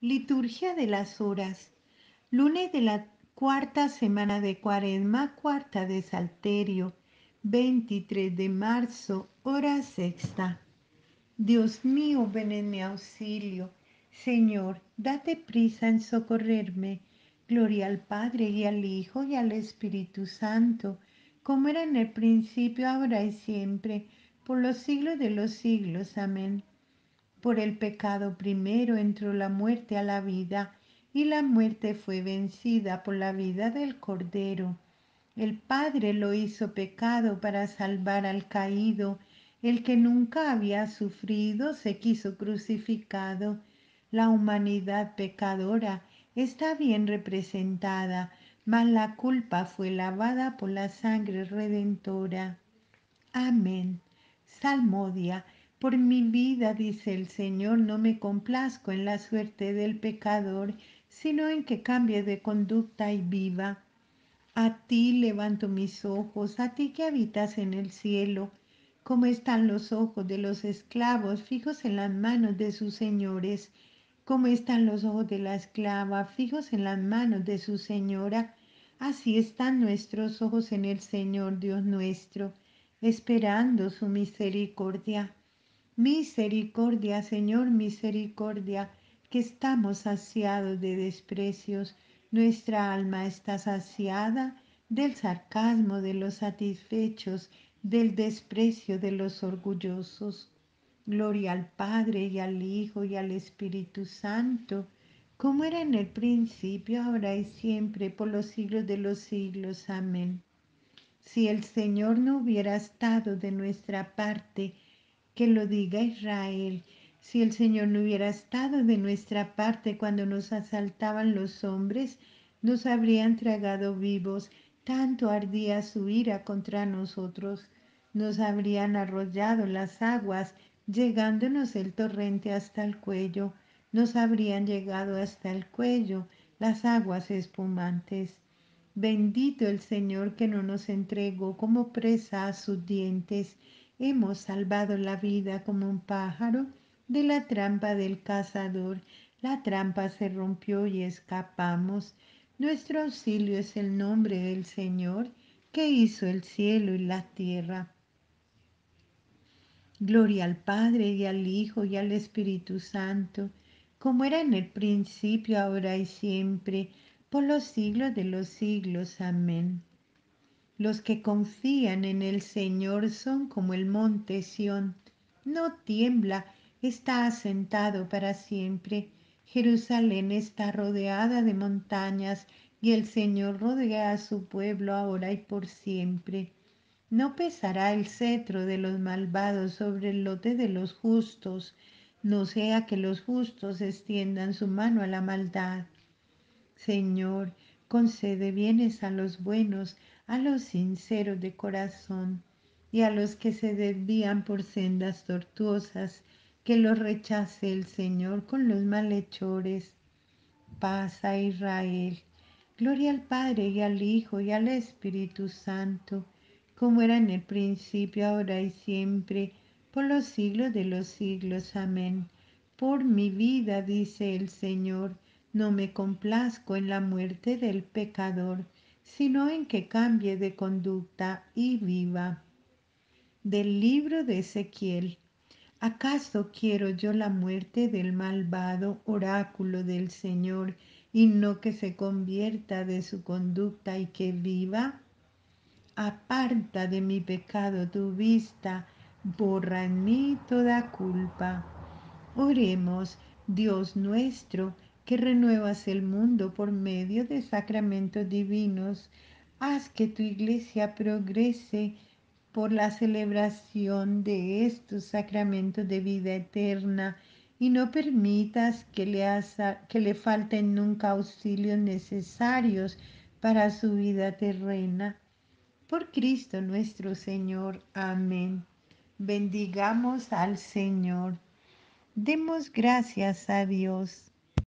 Liturgia de las Horas. Lunes de la cuarta semana de Cuaresma, cuarta de Salterio, 23 de marzo, hora sexta. Dios mío, ven en mi auxilio. Señor, date prisa en socorrerme. Gloria al Padre y al Hijo y al Espíritu Santo, como era en el principio, ahora y siempre, por los siglos de los siglos. Amén. Por el pecado primero entró la muerte a la vida y la muerte fue vencida por la vida del Cordero. El Padre lo hizo pecado para salvar al caído. El que nunca había sufrido se quiso crucificado. La humanidad pecadora está bien representada, mas la culpa fue lavada por la sangre redentora. Amén. Salmodia. Por mi vida, dice el Señor, no me complazco en la suerte del pecador, sino en que cambie de conducta y viva. A ti levanto mis ojos, a ti que habitas en el cielo. Como están los ojos de los esclavos fijos en las manos de sus señores, como están los ojos de la esclava fijos en las manos de su señora, así están nuestros ojos en el Señor Dios nuestro, esperando su misericordia. Misericordia, Señor, misericordia, que estamos saciados de desprecios. Nuestra alma está saciada del sarcasmo de los satisfechos, del desprecio de los orgullosos. Gloria al Padre y al Hijo y al Espíritu Santo, como era en el principio, ahora y siempre, por los siglos de los siglos. Amén. Si el Señor no hubiera estado de nuestra parte, que lo diga Israel. Si el Señor no hubiera estado de nuestra parte cuando nos asaltaban los hombres, nos habrían tragado vivos, tanto ardía su ira contra nosotros. Nos habrían arrollado las aguas, llegándonos el torrente hasta el cuello. Nos habrían llegado hasta el cuello las aguas espumantes. Bendito el Señor que no nos entregó como presa a sus dientes Hemos salvado la vida como un pájaro de la trampa del cazador. La trampa se rompió y escapamos. Nuestro auxilio es el nombre del Señor que hizo el cielo y la tierra. Gloria al Padre y al Hijo y al Espíritu Santo, como era en el principio, ahora y siempre, por los siglos de los siglos. Amén. Los que confían en el Señor son como el monte Sión. No tiembla, está asentado para siempre. Jerusalén está rodeada de montañas y el Señor rodea a su pueblo ahora y por siempre. No pesará el cetro de los malvados sobre el lote de los justos, no sea que los justos extiendan su mano a la maldad. Señor, concede bienes a los buenos, a los sinceros de corazón y a los que se desvían por sendas tortuosas, que los rechace el Señor con los malhechores. Paz a Israel. Gloria al Padre y al Hijo y al Espíritu Santo, como era en el principio, ahora y siempre, por los siglos de los siglos. Amén. Por mi vida, dice el Señor, no me complazco en la muerte del pecador sino en que cambie de conducta y viva. Del libro de Ezequiel. ¿Acaso quiero yo la muerte del malvado oráculo del Señor y no que se convierta de su conducta y que viva? Aparta de mi pecado tu vista, borra en mí toda culpa. Oremos, Dios nuestro, que renuevas el mundo por medio de sacramentos divinos. Haz que tu iglesia progrese por la celebración de estos sacramentos de vida eterna y no permitas que le, que le falten nunca auxilios necesarios para su vida terrena. Por Cristo nuestro Señor. Amén. Bendigamos al Señor. Demos gracias a Dios.